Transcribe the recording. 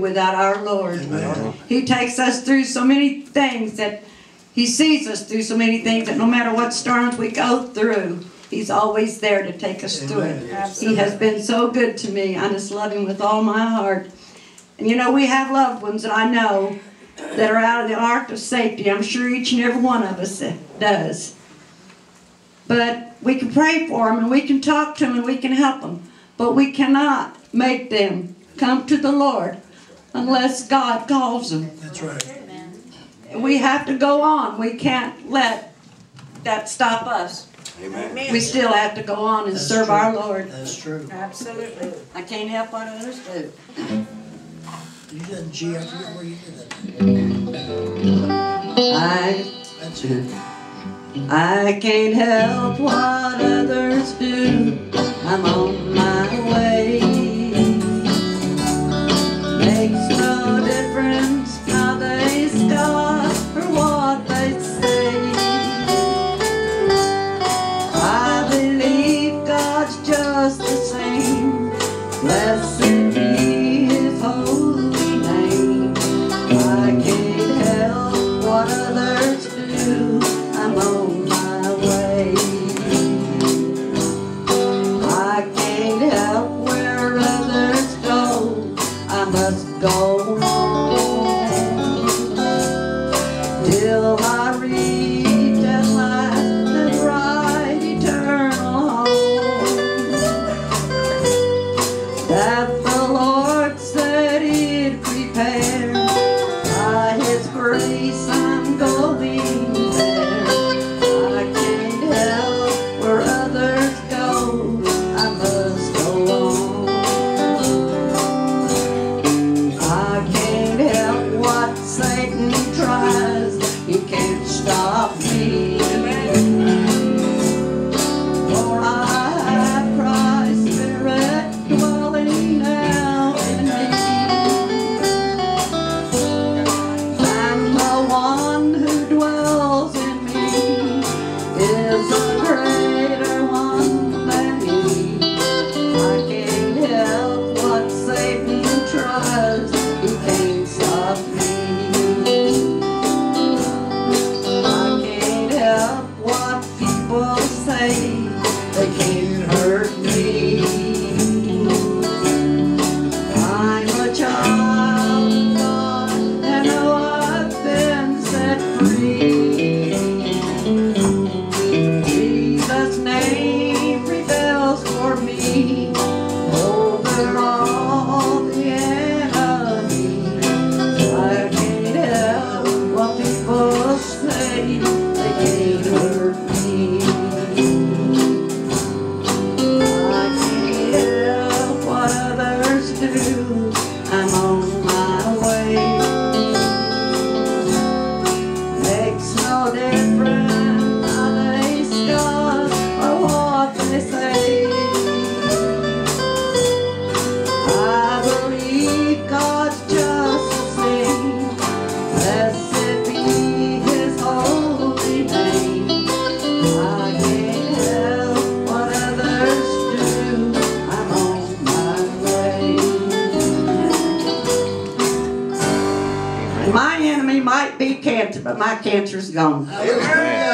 without our Lord. He takes us through so many things that He sees us through so many things that no matter what storms we go through, He's always there to take us through it. He has been so good to me. I just love Him with all my heart. And you know, we have loved ones that I know that are out of the ark of safety. I'm sure each and every one of us does. But we can pray for them and we can talk to them and we can help them. But we cannot make them come to the Lord unless God calls them. That's right. We have to go on. We can't let that stop us. Amen. We still have to go on and That's serve true. our Lord. That's true. Absolutely. I can't help what others do. You did G, I forget where you did that. I That's it. I can't help what others do. I'm on go. I must go on. Till I reach Satan tries. He can't stop me. cancer, but my cancer's gone. Amen.